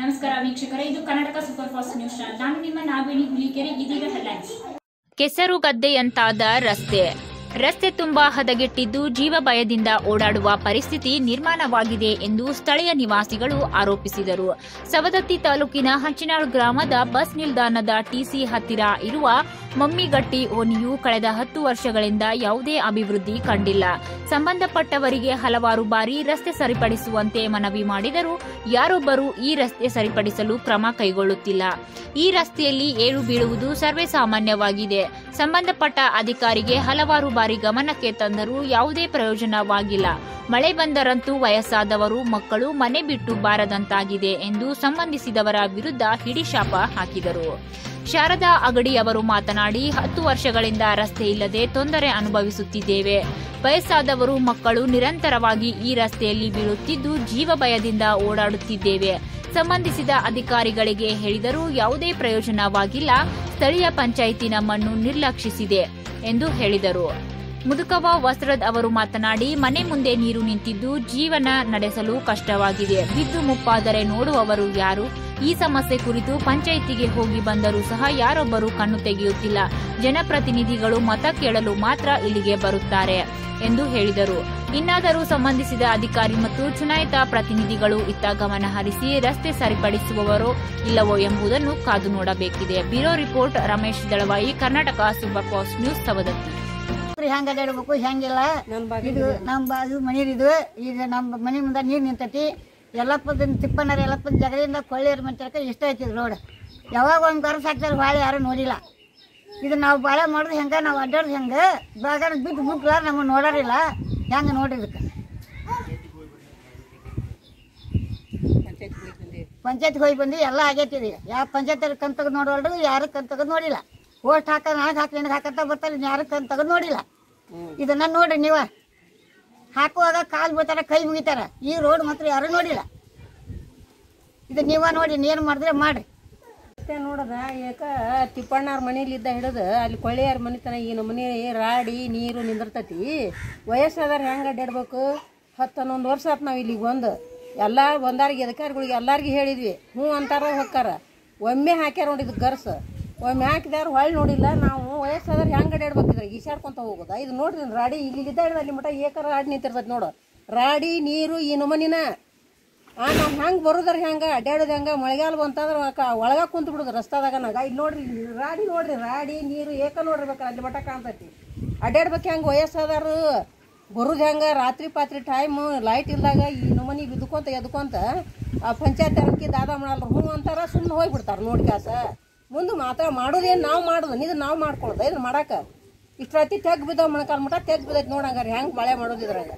ನಮಸ್ಕಾರ ವೀಕ್ಷಕರೇ, ಇದು ಕರ್ನಾಟಕ ಸೂಪರ್ ಫಾಸ್ಟ್ ನ್ಯೂಸ್ ನಾನು ನಿಮ್ಮ ನಾವೇಣಿ ಹುಲಿಕೆರೆ, ಇದೀಗ ಹೆಡ್ಲೈನ್ಸ್. ಕೆಸರು ಗದ್ದೆಯಂತಾದ ರಸ್ತೆ. ರಸ್ತೆ ತುಂಬಾ ಹದಗೆಟ್ಟಿದ್ದು ಜೀವ ಭಯದಿಂದ ಓಡಾಡುವ ಪರಿಸ್ಥಿತಿ ನಿರ್ಮಾಣವಾಗಿದೆ ಎಂದು ಸ್ಥಳೀಯ ನಿವಾಸಿಗಳು ಆರೋಪಿಸಿದರು. ಸವದತ್ತಿ ತಾಲೂಕಿನ ಹಂಚಿನಾಳ್ ಗ್ರಾಮದ ಬಸ್ ನಿಲ್ದಾಣದ ಟಿಸಿ ಹತ್ತಿರ ಇರುವ ಮಮ್ಮಿಗಟ್ಟಿ ಓಣಿಯು ಕಳೆದ ಹತ್ತು ವರ್ಷಗಳಿಂದ ಯಾವುದೇ ಅಭಿವೃದ್ಧಿ ಕಂಡಿಲ್ಲ. ಸಂಬಂಧಪಟ್ಟವರಿಗೆ ಹಲವಾರು ಬಾರಿ ರಸ್ತೆ ಸರಿಪಡಿಸುವಂತೆ ಮನವಿ ಮಾಡಿದರೂ ಯಾರೊಬ್ಬರೂ ಈ ರಸ್ತೆ ಸರಿಪಡಿಸಲು ಕ್ರಮ ಕೈಗೊಳ್ಳುತ್ತಿಲ್ಲ. ಈ ರಸ್ತೆಯಲ್ಲಿ ಏಳು ಬೀಳುವುದು ಸರ್ವೇ ಸಾಮಾನ್ಯವಾಗಿದೆ ಸಂಬಂಧಪಟ್ಟ ಅಧಿಕಾರಿಗೆ ಹಲವಾರು ಬಾರಿ ಗಮನಕ್ಕೆ ತಂದರೂ ಯಾವುದೇ ಪ್ರಯೋಜನವಾಗಿಲ್ಲ. ಮಳೆ ಬಂದರಂತೂ ವಯಸ್ಸಾದವರು, ಮಕ್ಕಳು ಮನೆ ಬಿಟ್ಟು ಬಾರದಂತಾಗಿದೆ ಎಂದು ಸಂಬಂಧಿಸಿದವರ ವಿರುದ್ಧ ಹಿಡಿಶಾಪ ಹಾಕಿದರು. ಶಾರದಾ ಅಗಡಿ ಅವರು ಮಾತನಾಡಿ, ಹತ್ತು ವರ್ಷಗಳಿಂದ ರಸ್ತೆ ಇಲ್ಲದೆ ತೊಂದರೆ ಅನುಭವಿಸುತ್ತಿದ್ದೇವೆ. ವಯಸ್ಸಾದವರು, ಮಕ್ಕಳು ನಿರಂತರವಾಗಿ ಈ ರಸ್ತೆಯಲ್ಲಿ ಬೀಳುತ್ತಿದ್ದು ಜೀವ ಭಯದಿಂದ ಓಡಾಡುತ್ತಿದ್ದೇವೆ. ಸಂಬಂಧಿಸಿದ ಅಧಿಕಾರಿಗಳಿಗೆ ಹೇಳಿದರೂ ಯಾವುದೇ ಪ್ರಯೋಜನವಾಗಿಲ್ಲ. ಸ್ಥಳೀಯ ಪಂಚಾಯಿತಿ ನಮ್ಮನ್ನು ನಿರ್ಲಕ್ಷಿಸಿದೆ ಎಂದು ಹೇಳಿದರು. ಮುದುಕವ ವಸ್ತ್ರದ್ ಅವರು ಮಾತನಾಡಿ, ಮನೆ ಮುಂದೆ ನೀರು ನಿಂತಿದ್ದು ಜೀವನ ನಡೆಸಲು ಕಷ್ಟವಾಗಿದೆ. ಬಿದ್ದು ಮುಪ್ಪಾದರೆ ನೋಡುವವರು ಯಾರು? ಈ ಸಮಸ್ಯೆ ಕುರಿತು ಪಂಚಾಯಿತಿಗೆ ಹೋಗಿ ಬಂದರೂ ಸಹ ಯಾರೊಬ್ಬರೂ ಕಣ್ಣು ತೆಗೆಯುತ್ತಿಲ್ಲ. ಜನಪ್ರತಿನಿಧಿಗಳು ಮತ ಕೇಳಲು ಮಾತ್ರ ಇಲ್ಲಿಗೆ ಬರುತ್ತಾರೆ ಎಂದು ಹೇಳಿದರು. ಇನ್ನಾದರೂ ಸಂಬಂಧಿಸಿದ ಅಧಿಕಾರಿ ಮತ್ತು ಚುನಾಯಿತ ಪ್ರತಿನಿಧಿಗಳು ಇತ್ತ ಗಮನ ಹರಿಸಿ ರಸ್ತೆ ಸರಿಪಡಿಸುವವರೋ ಇಲ್ಲವೋ ಎಂಬುದನ್ನು ಕಾದು ನೋಡಬೇಕಿದೆ. Bureau report Ramesh Dalavayi Karnataka super fast news Savadatti. ಹೆಂಗ್ ಹೆಂಗಿಲ್ಲ ಇದು ನಮ್ಮ ಬಾಜು ಮನಿ ಇದು ಈಗ ನಮ್ಮ ಮನೆ ಮುಂದೆ ನೀರು ನಿಂತೈತಿ. ಎಲ್ಲಪ್ಪದ ತಿಪ್ಪಣ್ಣರ ಎಲ್ಲಪ್ಪ ಜಗದಿಂದ ಕೊಳ್ಳಿಯರ್ ಮಂಚಕ್ಕೆ ಇಷ್ಟ ಐತಿ ರೋಡ್ ಯಾವಾಗ ಒಂದು ಗರ್ಸ್ ಹಾಕ್ತಾರೆ ಭಾಳ ಯಾರು ನೋಡಿಲ್ಲ. ಇದು ನಾವು ಭಾಳ ಮಾಡೋದು ಹೆಂಗೆ, ನಾವು ಅಡ್ಡಾಡೋದು ಹೆಂಗೆ? ಬಾಗ ಬಿದ್ದು ಬಿಟ್ಟು ನಮಗೆ ನೋಡೋರಿಲ್ಲ. ಹೆಂಗೆ ನೋಡಿದಕ್ಕೆ ಪಂಚಾಯತ್ಗೆ ಹೋಗಿ ಬಂದು, ಎಲ್ಲ ಆಗೈತಿ ಯಾವ ಪಂಚಾಯತ್ ಕಣ್ ತೆಗೆದು ನೋಡೋಲ್ರು ಯಾರು ಕಣ್ ತೆಗೆದು ನೋಡಿಲ್ಲ. ಓಟ್ ಹಾಕ ನಾಲ್ಕು ಹಾಕಿ ಹಾಕಂತ ಬರ್ತಾರೆ ಯಾರು ಕಣ್ ತೆಗೆದು ನೋಡಿಲ್ಲ. ಇದನ್ನ ನೋಡ್ರಿ ನೀವ. ಹಾಕುವಾಗ ಕಾಲು ಬೀಳ್ತಾರ, ಕೈ ಮುಗಿತಾರ. ಈ ರೋಡ್ ಮಾತ್ರ ಯಾರು ನೋಡಿಲ್ಲ. ಇದು ನೀವ ನೋಡಿ, ನೀನು ಮಾಡಿದ್ರೆ ಮಾಡ್ರಿ. ನೋಡದ, ಏಕ ತಿಪ್ಪಣ್ಣವ್ರ ಮನೇಲಿದ್ದ ಹಿಡಿದು ಅಲ್ಲಿ ಕೊಳ್ಳಿಯಾರ ಮನೆತನ ಈ ಮನೆ ರಾಡಿ ನೀರು ನಿಂದಿರ್ತತಿ. ವಯಸ್ಸಾದವ್ರು ಹೆಂಗೆ ಅಡ್ಡಾಡ್ಬೇಕು ಹತ್ತು ಹನ್ನೊಂದು ವರ್ಷ ಆತು ನಾವು ಇಲ್ಲಿಗೆ ಒಂದು ಎಲ್ಲ ಒಂದಾರಿಗೆ ಅಧಿಕಾರಿಗಳಿಗೆ ಎಲ್ಲರಿಗೂ ಹೇಳಿದ್ವಿ. ಹ್ಞೂ ಅಂತಾರ ಹೊಕ್ಕಾರ. ಒಮ್ಮೆ ಹಾಕ್ಯಾರ ನೋಡಿ ಇದು ಗರ್ಸ್. ಒಮ್ಮೆ ಹಾಕಿದಾರ ಹೊಳ್ಳಿ ನೋಡಿಲ್ಲ, ನಾವು ವಯಸ್ಸಾದ್ರೆ ಹೆಂಗೆ ಅಡ್ಡಾಡ್ಬೇಕಿದ್ರೆ ಈಶಾಡ್ಕೊಂತ ಹೋಗೋದು? ಇದು ನೋಡ್ರಿ ರಾಡಿ ಇಲ್ಲಿದ್ದ ಅಲ್ಲಿ ಮಟ ಏಕರ ರಾಡಿ ನಿಂತಿರ್ತೈತಿ ನೋಡು. ರಾಡಿ, ನೀರು, ಈ ನಮನಿನ. ಆ ನಾವು ಹೆಂಗೆ ಬರೋದ್ರ ಹೆಂಗೆ ಅಡ್ಡಾಡೋದು ಹೆಂಗೆ, ಮಳೆಗಾಲ ಬಂತಂದ್ರೆ ಒಳಗೆ ಕುಂತು ಬಿಡೋದು ರಸ್ತಾದಾಗ ನಾಗ. ಇಲ್ಲಿ ನೋಡ್ರಿ ರಾಡಿ ನೋಡ್ರಿ, ರಾಡಿ, ನೀರು, ಏಕ ನೋಡಿರ್ಬೇಕು ಅಲ್ಲಿ ಮಠ ಕಾಣ್ತೈತಿ. ಅಡ್ಡಾಡ್ಬೇಕು ಹೆಂಗೆ ವಯಸ್ಸಾದಾರು ಬರೋದು ಹೆಂಗೆ? ರಾತ್ರಿ ಪಾತ್ರಿ ಟೈಮ್ ಲೈಟ್ ಇಲ್ದಾಗ ಈ ನಮನಿ ಬಿದ್ದುಕೊಂತ ಎದ್ಕೊಂತ ಆ ಪಂಚಾಯತ್ ದಾದಾ ಮಾಡಲ್ರು? ಹ್ಞೂ ಅಂತಾರ ಸುಮ್ಮನೆ ಹೋಗ್ಬಿಡ್ತಾರೆ ನೋಡಿ ಕಾಸ ಮುಂದೆ ಮಾತಾ ಮಾಡೋದೇನು ನಾವು ಮಾಡೋದು? ಇದು ನಾವು ಮಾಡ್ಕೊಳ್ದ? ಇದು ಇಷ್ಟು ರಾತಿ ತೆಗ್ ಬಿದ್ದಾವ ಮೊಣಕಾಲ್ ಮಠ ತೆಗ್ ಬಿದ್ದೈತಿ ನೋಡಂಗಾರ ಹೆಂಗೆ ಮಳೆ ಮಾಡೋದಿದ್ರಾಗ